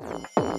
you.